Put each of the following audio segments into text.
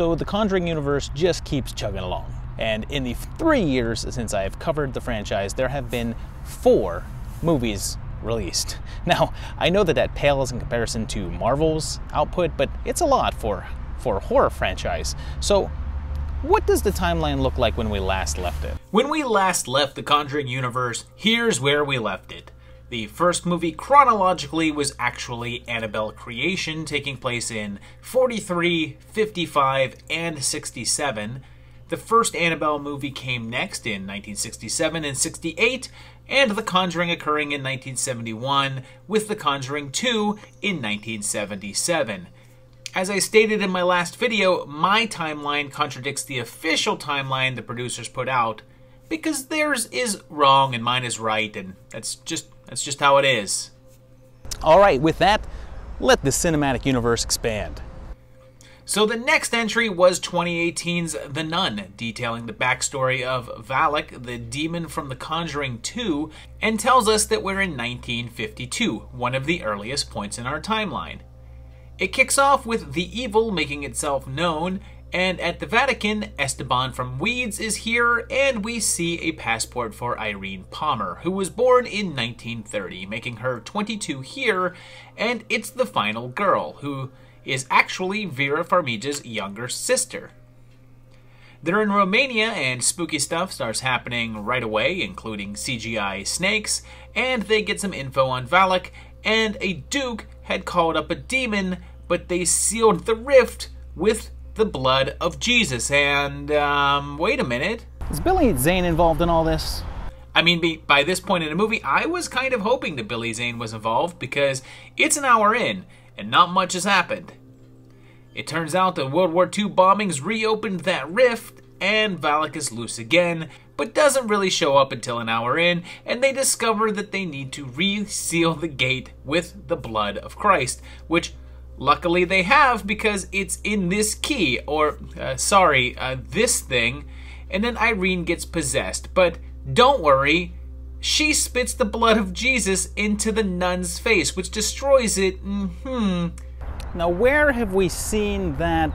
So the Conjuring universe just keeps chugging along. And in the three years since I've covered the franchise, there have been four movies released. Now, I know that that pales in comparison to Marvel's output, but it's a lot for, for a horror franchise. So what does the timeline look like when we last left it? When we last left the Conjuring universe, here's where we left it. The first movie chronologically was actually Annabelle Creation, taking place in 43, 55, and 67. The first Annabelle movie came next in 1967 and 68, and The Conjuring occurring in 1971, with The Conjuring 2 in 1977. As I stated in my last video, my timeline contradicts the official timeline the producers put out, because theirs is wrong and mine is right, and that's just that's just how it is. All right, with that, let the cinematic universe expand. So the next entry was 2018's The Nun, detailing the backstory of Valak, the demon from The Conjuring 2, and tells us that we're in 1952, one of the earliest points in our timeline. It kicks off with the evil making itself known, and at the Vatican, Esteban from Weeds is here, and we see a passport for Irene Palmer, who was born in 1930, making her 22 here, and it's the final girl, who is actually Vera Farmiga's younger sister. They're in Romania and spooky stuff starts happening right away, including CGI snakes, and they get some info on Valak, and a duke had called up a demon, but they sealed the rift with the blood of Jesus. And, um, wait a minute. Is Billy Zane involved in all this? I mean, by this point in the movie, I was kind of hoping that Billy Zane was involved because it's an hour in, and not much has happened. It turns out that World War II bombings reopened that rift, and Valak is loose again, but doesn't really show up until an hour in, and they discover that they need to reseal the gate with the blood of Christ, which luckily they have because it's in this key, or, uh, sorry, uh, this thing, and then Irene gets possessed. But don't worry, she spits the blood of Jesus into the nun's face, which destroys it. Hmm. Now, where have we seen that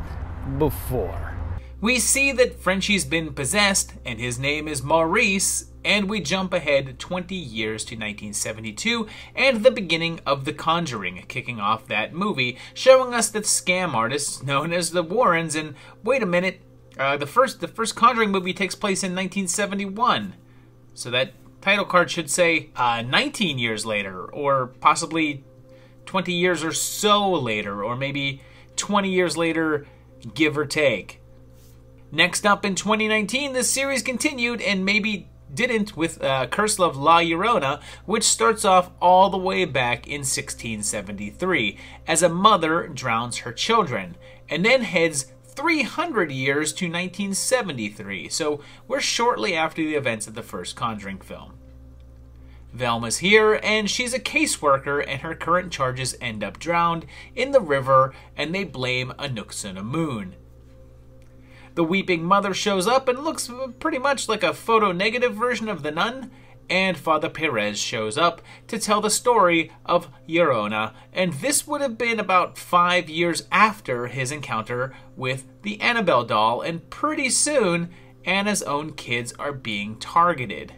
before? We see that Frenchie's been possessed, and his name is Maurice, and we jump ahead 20 years to 1972 and the beginning of The Conjuring, kicking off that movie, showing us that scam artists known as the Warrens. And wait a minute, uh, the first the first Conjuring movie takes place in 1971, so that title card should say uh, 19 years later, or possibly 20 years or so later, or maybe 20 years later, give or take. Next up in 2019, the series continued and maybe didn't with uh, Curse of La Llorona, which starts off all the way back in 1673 as a mother drowns her children, and then heads 300 years to 1973, so we're shortly after the events of the first Conjuring film. Velma's here, and she's a caseworker, and her current charges end up drowned in the river, and they blame Anck-su-namun. The weeping mother shows up and looks pretty much like a photo negative version of the nun, and Father Perez shows up to tell the story of Llorona, and this would have been about five years after his encounter with the Annabelle doll, and pretty soon, Anna's own kids are being targeted.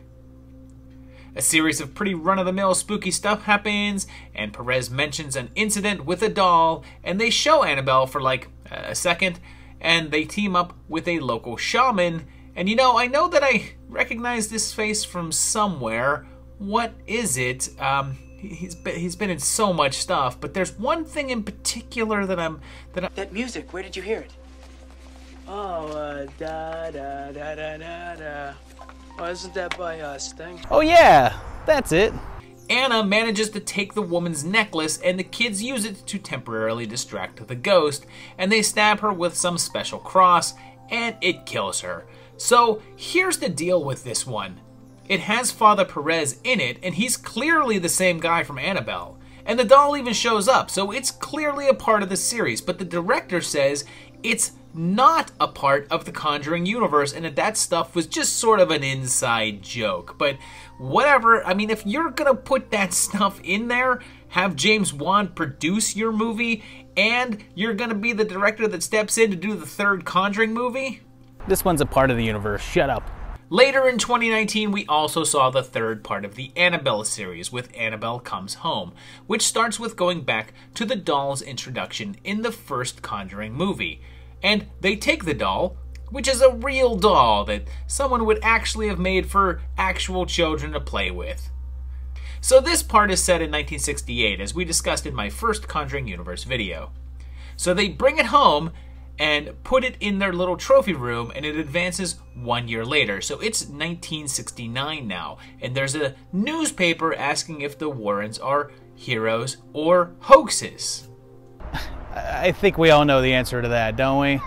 A series of pretty run of the mill spooky stuff happens, and Perez mentions an incident with a doll, and they show Annabelle for like a second, and they team up with a local shaman. And you know, I know that I recognize this face from somewhere. What is it? Um, he's been, he's been in so much stuff, but there's one thing in particular that I'm that I'm, That music, where did you hear it? Oh, uh, da da da da da da. Oh, isn't that by uh, Sting? Oh, yeah, that's it. Anna manages to take the woman's necklace, and the kids use it to temporarily distract the ghost, and they stab her with some special cross, and it kills her. So here's the deal with this one it has Father Perez in it, and he's clearly the same guy from Annabelle. And the doll even shows up, so it's clearly a part of the series, but the director says it's not a part of the Conjuring universe and that that stuff was just sort of an inside joke. But whatever, I mean, if you're gonna put that stuff in there, have James Wan produce your movie, and you're gonna be the director that steps in to do the third Conjuring movie? This one's a part of the universe. Shut up. Later in 2019, we also saw the third part of the Annabelle series with Annabelle Comes Home, which starts with going back to the doll's introduction in the first Conjuring movie. And they take the doll, which is a real doll that someone would actually have made for actual children to play with. So this part is set in 1968, as we discussed in my first Conjuring Universe video. So they bring it home and put it in their little trophy room, and it advances one year later. So it's 1969 now, and there's a newspaper asking if the Warrens are heroes or hoaxes. I think we all know the answer to that, don't we?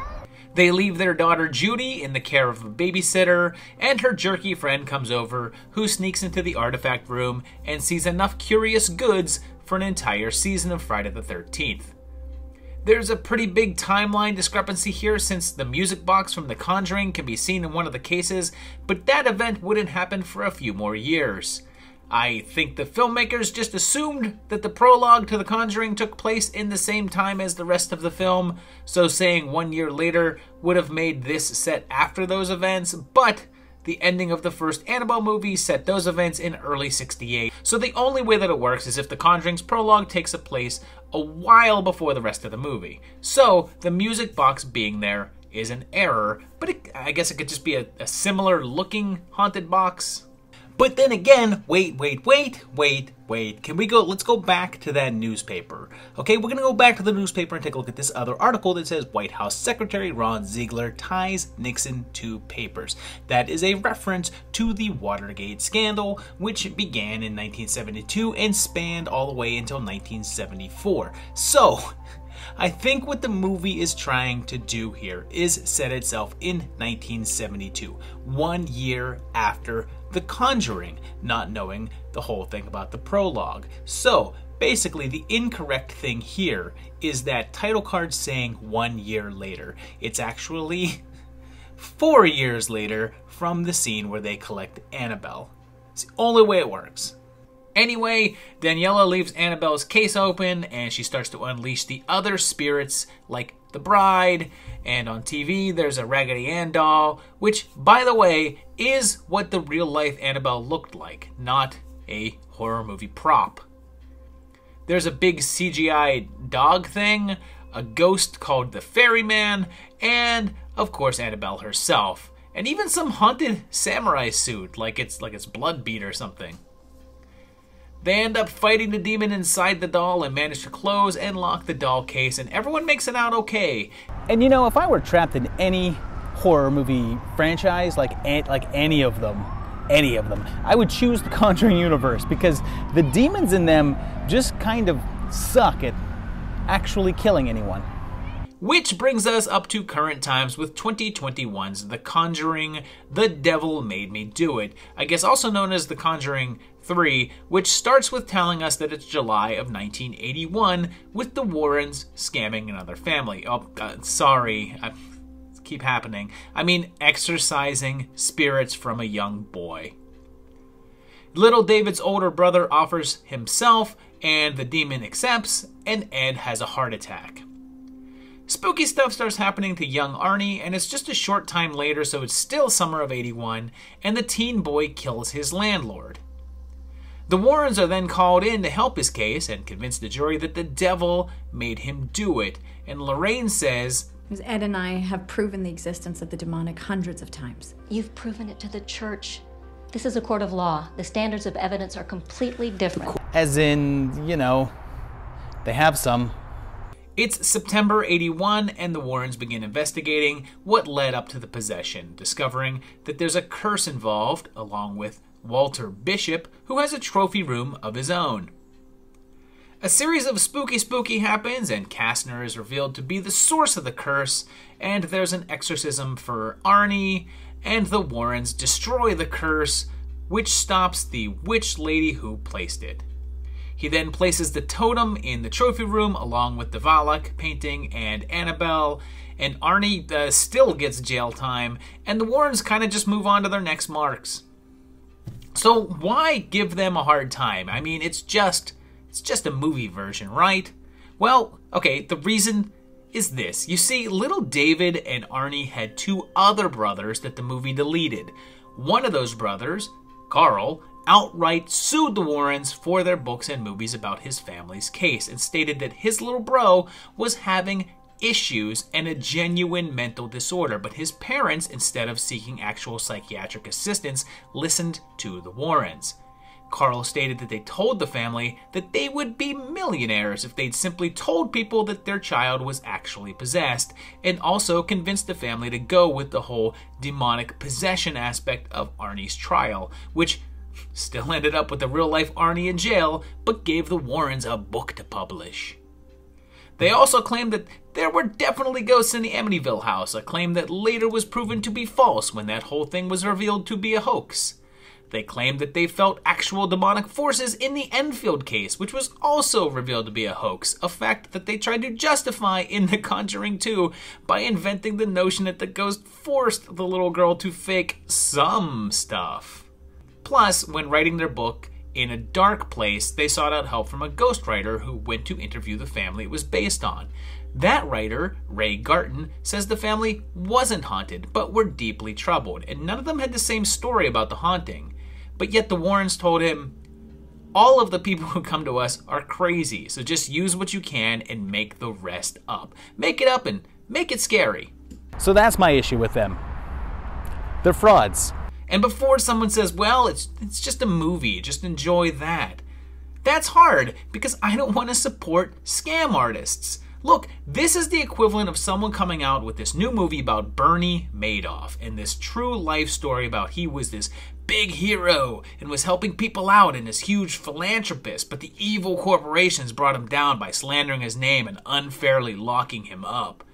They leave their daughter Judy in the care of a babysitter, and her jerky friend comes over, who sneaks into the artifact room and sees enough curious goods for an entire season of Friday the 13th. There's a pretty big timeline discrepancy here since the music box from The Conjuring can be seen in one of the cases, but that event wouldn't happen for a few more years. I think the filmmakers just assumed that the prologue to The Conjuring took place in the same time as the rest of the film, so saying one year later would have made this set after those events, but the ending of the first Annabelle movie set those events in early 68. So the only way that it works is if The Conjuring's prologue takes a place a while before the rest of the movie. So the music box being there is an error, but it, I guess it could just be a, a similar looking haunted box. But then again, wait, wait, wait, wait, wait. Can we go? Let's go back to that newspaper. Okay, we're gonna go back to the newspaper and take a look at this other article that says White House Secretary Ron Ziegler ties Nixon to papers. That is a reference to the Watergate scandal, which began in 1972 and spanned all the way until 1974. So, I think what the movie is trying to do here is set itself in 1972, one year after The Conjuring, not knowing the whole thing about the prologue. So, basically, the incorrect thing here is that title card saying one year later. It's actually four years later from the scene where they collect Annabelle. It's the only way it works. Anyway, Daniela leaves Annabelle's case open and she starts to unleash the other spirits like the bride, and on TV there's a Raggedy Ann doll, which, by the way, is what the real life Annabelle looked like, not a horror movie prop. There's a big CGI dog thing, a ghost called the Ferryman, and of course Annabelle herself, and even some haunted samurai suit, like it's like it's Bloodbeat or something. They end up fighting the demon inside the doll and manage to close and lock the doll case, and everyone makes it out okay. And you know, if I were trapped in any horror movie franchise, like like any of them, any of them, I would choose the Conjuring universe because the demons in them just kind of suck at actually killing anyone. Which brings us up to current times with 2021's The Conjuring The Devil Made Me Do It. I guess also known as The Conjuring 3, which starts with telling us that it's July of 1981 with the Warrens scamming another family. Oh, uh, sorry. I keep happening. I mean, exorcising spirits from a young boy. Little David's older brother offers himself, and the demon accepts, and Ed has a heart attack. Spooky stuff starts happening to young Arnie, and it's just a short time later, so it's still summer of 81, and the teen boy kills his landlord. The Warrens are then called in to help his case and convince the jury that the devil made him do it, and Lorraine says, Ed and I have proven the existence of the demonic hundreds of times. You've proven it to the church. This is a court of law. The standards of evidence are completely different. As in, you know, they have some. It's September 81, and the Warrens begin investigating what led up to the possession, discovering that there's a curse involved, along with Walter Bishop, who has a trophy room of his own. A series of spooky spooky happens, and Kastner is revealed to be the source of the curse, and there's an exorcism for Arnie, and the Warrens destroy the curse, which stops the witch lady who placed it. He then places the totem in the trophy room along with the Valak painting and Annabelle, and Arnie uh, still gets jail time, and the Warrens kind of just move on to their next marks. So why give them a hard time? I mean, it's just It's just a movie version, right? Well, okay, the reason is this. You see, little David and Arnie had two other brothers that the movie deleted. One of those brothers, Carl, outright sued the Warrens for their books and movies about his family's case and stated that his little bro was having issues and a genuine mental disorder, but his parents, instead of seeking actual psychiatric assistance, listened to the Warrens. Carl stated that they told the family that they would be millionaires if they'd simply told people that their child was actually possessed, and also convinced the family to go with the whole demonic possession aspect of Arnie's trial, which still ended up with the real life Arnie in jail, but gave the Warrens a book to publish. They also claimed that there were definitely ghosts in the Amityville house, a claim that later was proven to be false when that whole thing was revealed to be a hoax. They claimed that they felt actual demonic forces in the Enfield case, which was also revealed to be a hoax, a fact that they tried to justify in The Conjuring 2 by inventing the notion that the ghost forced the little girl to fake some stuff. Plus, when writing their book, in a dark place, they sought out help from a ghostwriter who went to interview the family it was based on. That writer, Ray Garton, says the family wasn't haunted, but were deeply troubled, and none of them had the same story about the haunting. But yet the Warrens told him, all of the people who come to us are crazy, so just use what you can and make the rest up. Make it up and make it scary. So that's my issue with them. They're frauds. And before someone says, well, it's, it's just a movie, just enjoy that. That's hard because I don't want to support scam artists. Look, this is the equivalent of someone coming out with this new movie about Bernie Madoff and this true life story about he was this big hero and was helping people out and this huge philanthropist, but the evil corporations brought him down by slandering his name and unfairly locking him up.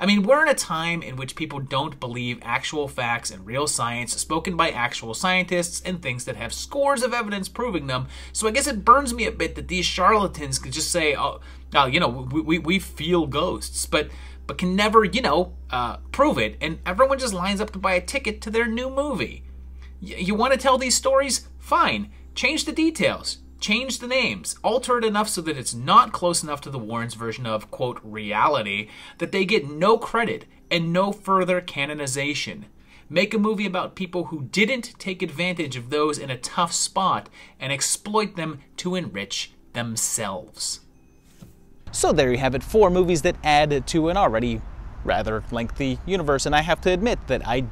I mean, we're in a time in which people don't believe actual facts and real science spoken by actual scientists and things that have scores of evidence proving them. So I guess it burns me a bit that these charlatans could just say, oh, now, you know, we, we, we feel ghosts, but but can never, you know, uh, prove it, and everyone just lines up to buy a ticket to their new movie. Y- you want to tell these stories? Fine. Change the details. Change the names. Alter it enough so that it's not close enough to the Warrens' version of, quote, reality that they get no credit and no further canonization. Make a movie about people who didn't take advantage of those in a tough spot and exploit them to enrich themselves. So there you have it, four movies that add to an already rather lengthy universe, and I have to admit that I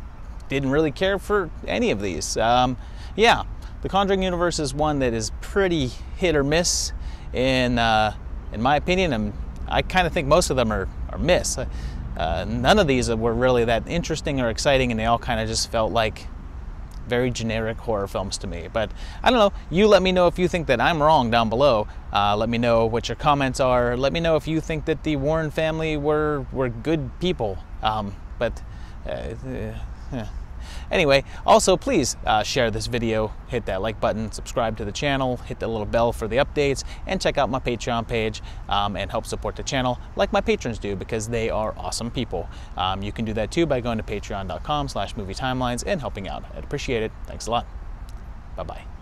didn't really care for any of these. Um, yeah, the Conjuring universe is one that is pretty hit or miss, in uh, in my opinion, and I kind of think most of them are are miss. Uh, none of these were really that interesting or exciting, and they all kind of just felt like very generic horror films to me. But I don't know. You let me know if you think that I'm wrong down below. Uh, let me know what your comments are. Let me know if you think that the Warren family were were good people. Um, but uh, uh, Anyway, also please uh, share this video, hit that like button, subscribe to the channel, hit the little bell for the updates, and check out my Patreon page um, and help support the channel like my patrons do because they are awesome people. Um, you can do that too by going to patreon.com slash movie timelines and helping out. I'd appreciate it. Thanks a lot. Bye-bye.